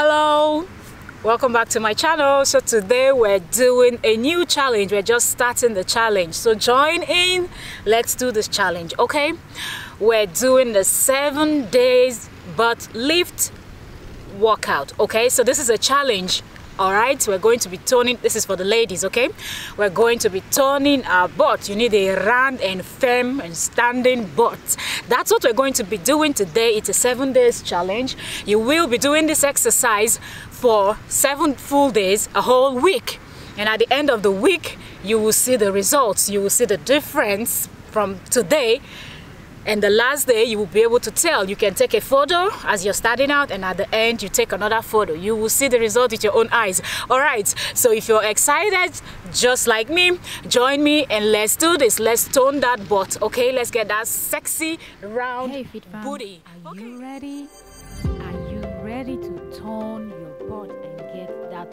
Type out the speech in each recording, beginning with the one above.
hello. Welcome back to my channel. So today we're doing a new challenge. We're just starting the challenge. So join in. Let's do this challenge okay? We're doing the seven days butt lift workout okay? So this is a challenge all right we're going to be toning this is for the ladies okay? We're going to be toning our butt. You need a round and firm and standing butt. That's what we're going to be doing today. It's a seven days challenge. You will be doing this exercise for seven full days a whole week. And at the end of the week you will see the results. You will see the difference from today and the last day you will be able to tell. You can take a photo as you're starting out and at the end you take another photo. You will see the result with your own eyes. All right. So if you're excited just like me join me and let's do this. Let's tone that butt okay? Let's get that sexy round hey, booty. Are okay. you ready? Are you ready to tone your butt and get that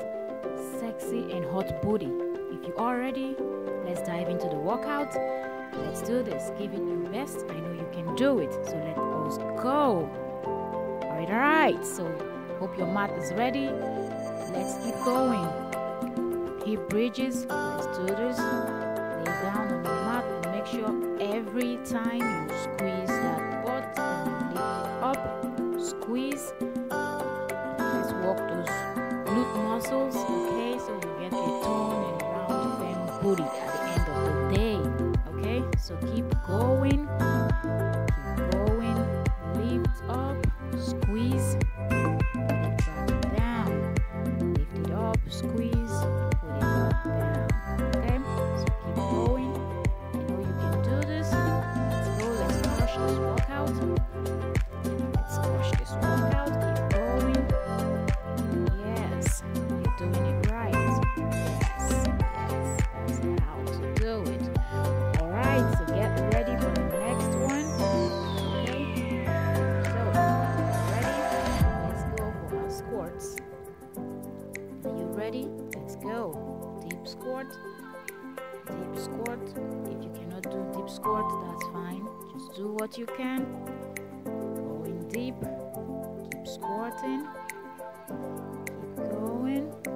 sexy and hot booty? If you are ready let's dive into the workout let's do this. Give it your best. I know you can do it. So let us go. All right. All right so hope your mat is ready. Let's keep going. Hip bridges. Let's do this. Lay down on the mat and make sure every time you squeeze that butt and you lift it up squeeze. Let's work those glute muscles okay? So we get a tone and round firm booty so keep going. Keep going. Lift up. Squeeze squat. Deep squat. If you cannot do deep squat that's fine. Just do what you can. Going deep. Keep squatting. Keep going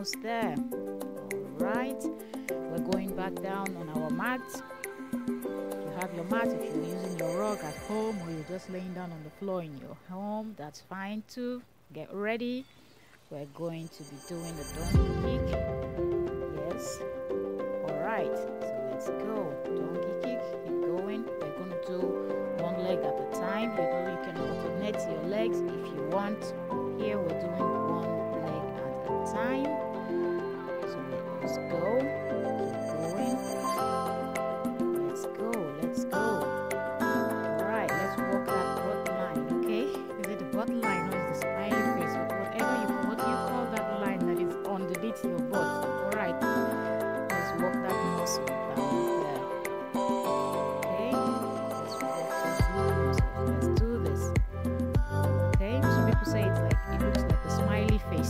almost there. Alright we're going back down on our mat. You have your mat if you're using your rug at home or you're just laying down on the floor in your home that's fine too. Get ready. We're going to be doing the donkey kick. Yes. All right so let's go. Donkey kick keep going. We're going to do one leg at a time. You know you can alternate your legs. If you want here we're doing one leg at a time let's go. Keep going. Let's go let's go. All right let's walk that butt line okay? Is it the butt line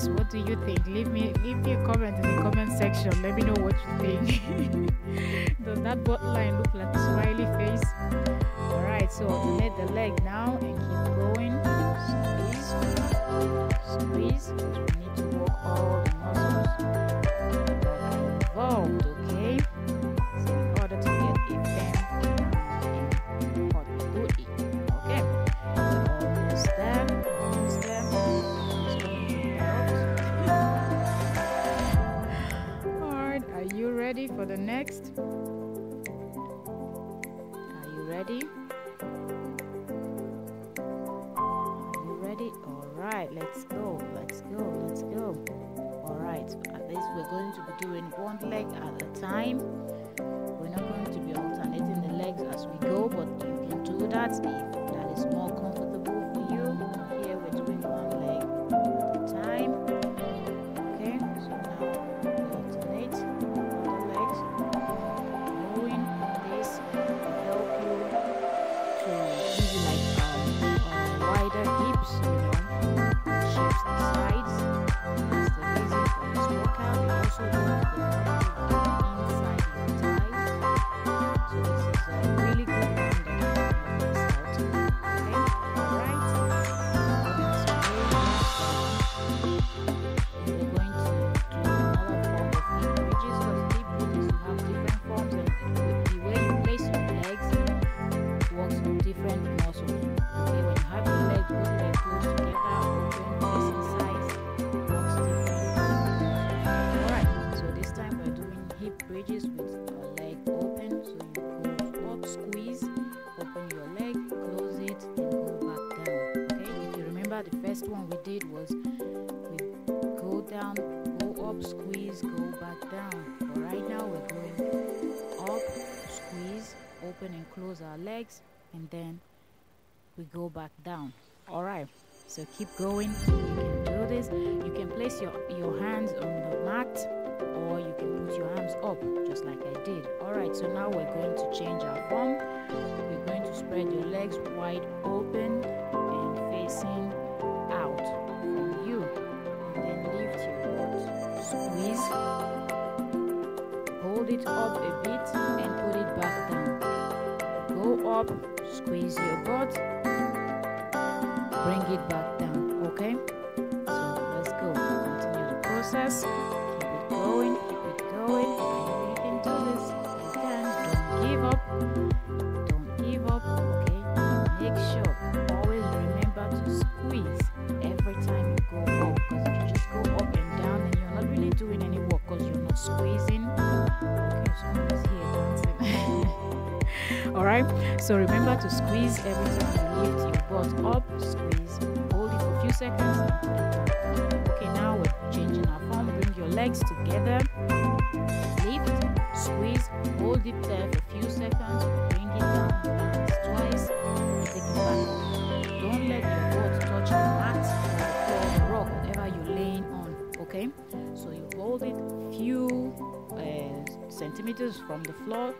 what do you think? Leave me leave me a comment in the comment section. Let me know what you think. Does that butt line look like a smiley face? All right so alternate the leg now and keep going. Squeeze squeeze we need to work all ready for the next? Are you ready? Are you ready? Alright, let's go, let's go, let's go. Alright, at least we're going to be doing one leg at a time. We're not going to be alternating the legs as we go, but you can do that if workout. First one we did was we go down, go up, squeeze, go back down. But right now we're going up, squeeze, open and close our legs, and then we go back down. All right. So keep going. You can do this. You can place your your hands on the mat, or you can put your arms up, just like I did. All right. So now we're going to change our form. We're going to spread your legs wide open and facing it up a bit and put it back down. Go up, squeeze your butt, bring it back down. Okay? So let's go. Continue the process. Keep it going, keep it going. You can do this. You can. Don't give up. Alright, so remember to squeeze every time you lift your butt up, squeeze, hold it for a few seconds. Okay, now we're changing our form. Bring your legs together, lift, squeeze, hold it there for a few seconds, bring it down, twice, take it back. Don't let centimeters from the floor.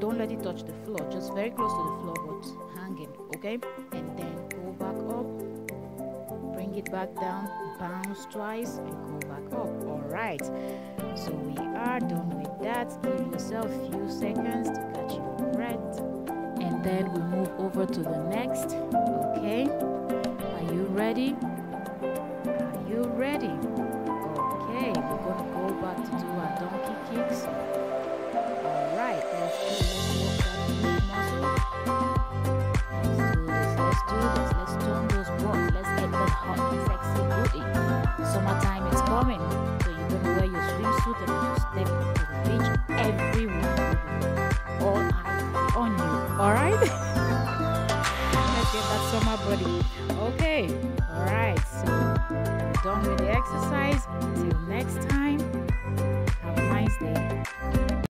Don't let it touch the floor just very close to the floor but hanging okay? And then go back up. Bring it back down bounce twice and go back up all right so we are done with that. Give yourself a few seconds to catch your breath. And then we move over to the next okay? Are you ready? Are you ready